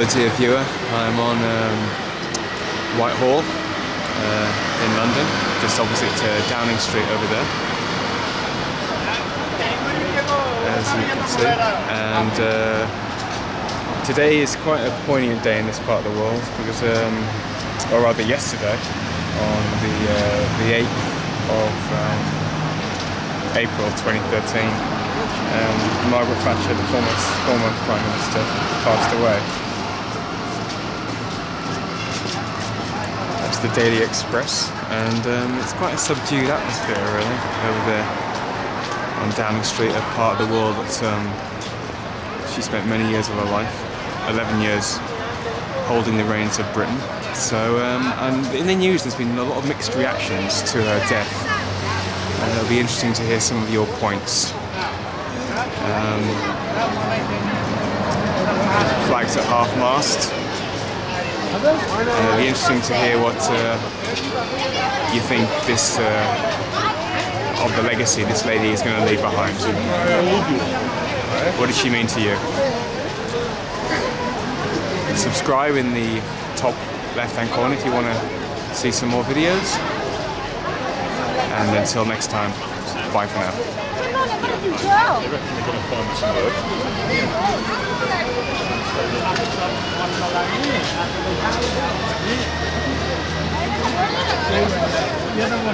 Hello, viewer. I'm on um, Whitehall uh, in London, just opposite to Downing Street over there. As you can see. And uh, today is quite a poignant day in this part of the world because, um, or rather yesterday, on the, uh, the 8th of um, April 2013, um, Margaret Thatcher, the former, former Prime Minister, passed away. The Daily Express, and um, it's quite a subdued atmosphere, really, over there on Downing Street, a part of the world that um, she spent many years of her life, 11 years holding the reins of Britain. So, um, and in the news, there's been a lot of mixed reactions to her death, and it'll be interesting to hear some of your points. Um, flags at half-mast, it'll be interesting to hear what uh, you think this uh, of the legacy this lady is going to leave behind. What does she mean to you? Subscribe in the top left hand corner if you want to see some more videos. And until next time, bye for now. 别那么。